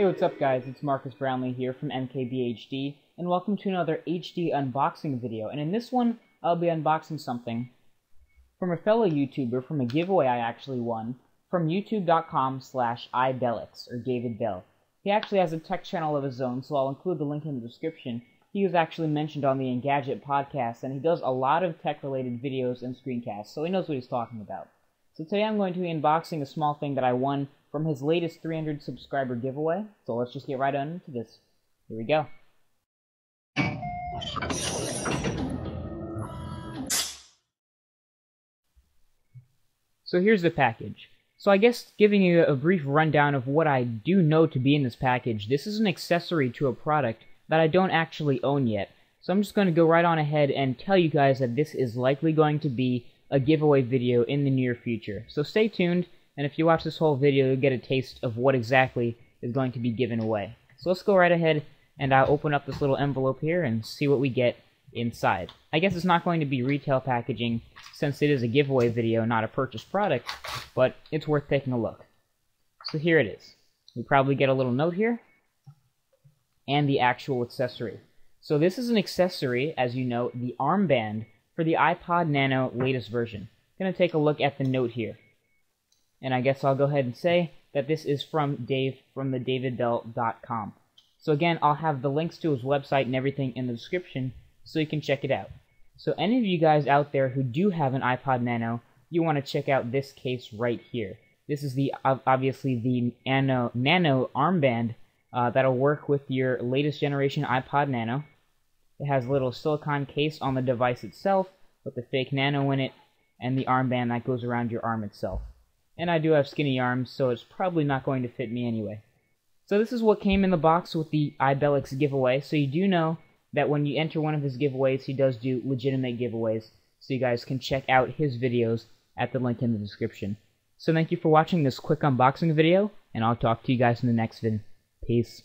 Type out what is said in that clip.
Hey, what's up guys? It's Marques Brownlee here from MKBHD, and welcome to another HD unboxing video. And in this one, I'll be unboxing something from a fellow YouTuber from a giveaway I actually won from youtube.com slash ibellix, or David Bell. He actually has a tech channel of his own, so I'll include the link in the description. He was actually mentioned on the Engadget podcast, and he does a lot of tech-related videos and screencasts, so he knows what he's talking about. So today I'm going to be unboxing a small thing that I won from his latest 300 subscriber giveaway. So let's just get right on into this. Here we go. So here's the package. So I guess giving you a brief rundown of what I do know to be in this package, this is an accessory to a product that I don't actually own yet. So I'm just going to go right on ahead and tell you guys that this is likely going to be a giveaway video in the near future. So stay tuned and if you watch this whole video, you'll get a taste of what exactly is going to be given away. So let's go right ahead and I'll open up this little envelope here and see what we get inside. I guess it's not going to be retail packaging since it is a giveaway video, not a purchased product, but it's worth taking a look. So here it is. We probably get a little note here and the actual accessory. So this is an accessory, as you know, the armband for the iPod Nano latest version. I'm going to take a look at the note here. And I guess I'll go ahead and say that this is from Dave from the davidbell.com. So again, I'll have the links to his website and everything in the description so you can check it out. So any of you guys out there who do have an iPod Nano, you want to check out this case right here. This is the obviously the Nano Nano armband uh, that'll work with your latest generation iPod Nano. It has a little silicone case on the device itself with the fake Nano in it, and the armband that goes around your arm itself and I do have skinny arms, so it's probably not going to fit me anyway. So this is what came in the box with the iBellix giveaway, so you do know that when you enter one of his giveaways, he does do legitimate giveaways, so you guys can check out his videos at the link in the description. So thank you for watching this quick unboxing video, and I'll talk to you guys in the next video. Peace.